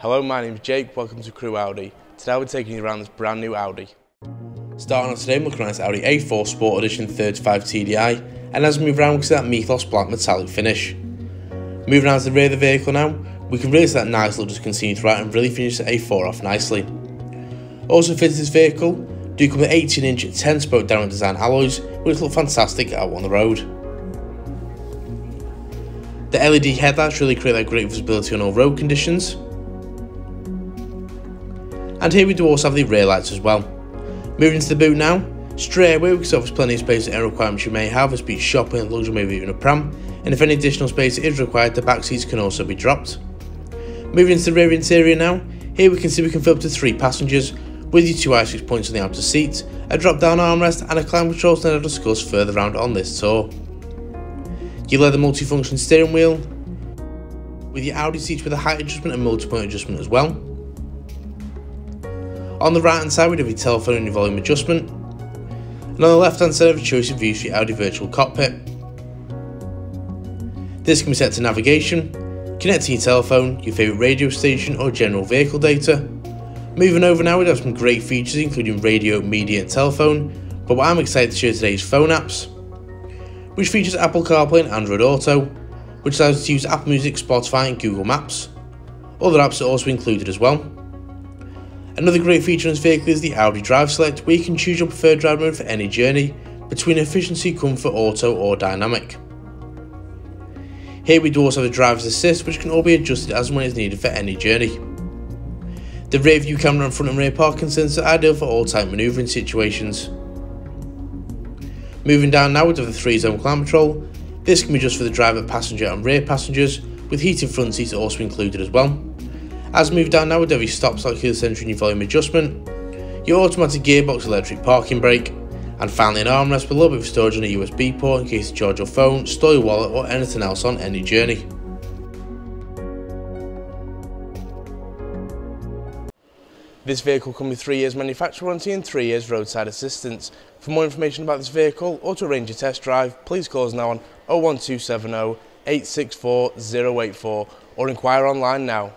Hello, my name is Jake, welcome to Crewe Audi. Today we're taking you around this brand new Audi. Starting off today, we're looking at this Audi A4 Sport Edition 35 TDI, and as we move around we can see that Mythos black metallic finish. Moving on to the rear of the vehicle now, we can really see that nice look just continue throughout and really finish the A4 off nicely. Also fitted to this vehicle, do come with 18 inch 10 spoke downward design alloys, which look fantastic out on the road. The LED headlights really create that great visibility on all road conditions, and here we do also have the rear lights as well. Moving to the boot now, straight away we can plenty of space and air requirements you may have, as be shopping, luxury, maybe even a pram, and if any additional space is required, the back seats can also be dropped. Moving to the rear interior now, here we can see we can fit up to 3 passengers, with your two ISOFIX points on the outer seat, a drop down armrest and a climate control that I'll discuss further round on this tour. Your leather multifunction steering wheel, with your Audi seats with a height adjustment and multi-point adjustment as well, on the right hand side we have your telephone and your volume adjustment. And on the left hand side have a choice of views for your Audi virtual cockpit. This can be set to navigation, connecting your telephone, your favourite radio station or general vehicle data. Moving over now we have some great features including radio, media and telephone, but what I'm excited to share today is phone apps, which features Apple CarPlay and Android Auto, which allows you to use Apple Music, Spotify and Google Maps. Other apps are also included as well. Another great feature on this vehicle is the Audi Drive Select, where you can choose your preferred drive mode for any journey, between efficiency, comfort, auto or dynamic. Here we do also have the driver's assist, which can all be adjusted as and when is needed for any journey. The rear view camera and front and rear parking sensor are ideal for all type manoeuvring situations. Moving down now we have the 3 zone climate control. This can be just for the driver, passenger and rear passengers, with heated front seats also included as well. As we move down now, have your stop keyless entry and your volume adjustment, your automatic gearbox electric parking brake, and finally an armrest with a little bit of storage on a USB port in case you charge your phone, store your wallet or anything else on any journey. This vehicle comes with 3 years manufacturer warranty and 3 years roadside assistance. For more information about this vehicle or to arrange a test drive, please call us now on 01270 864 084 or inquire online now.